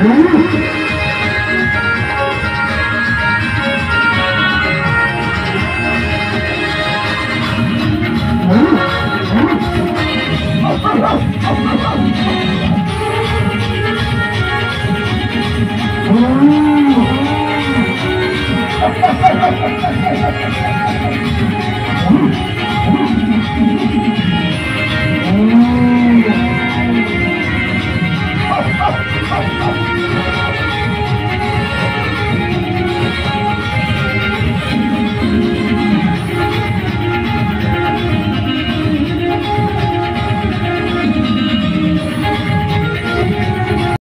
Mm-hmm.